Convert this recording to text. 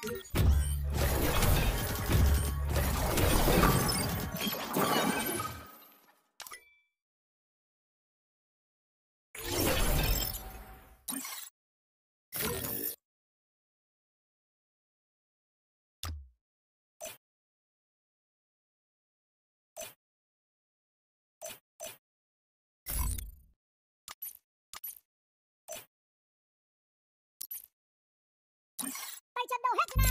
ち I don't know.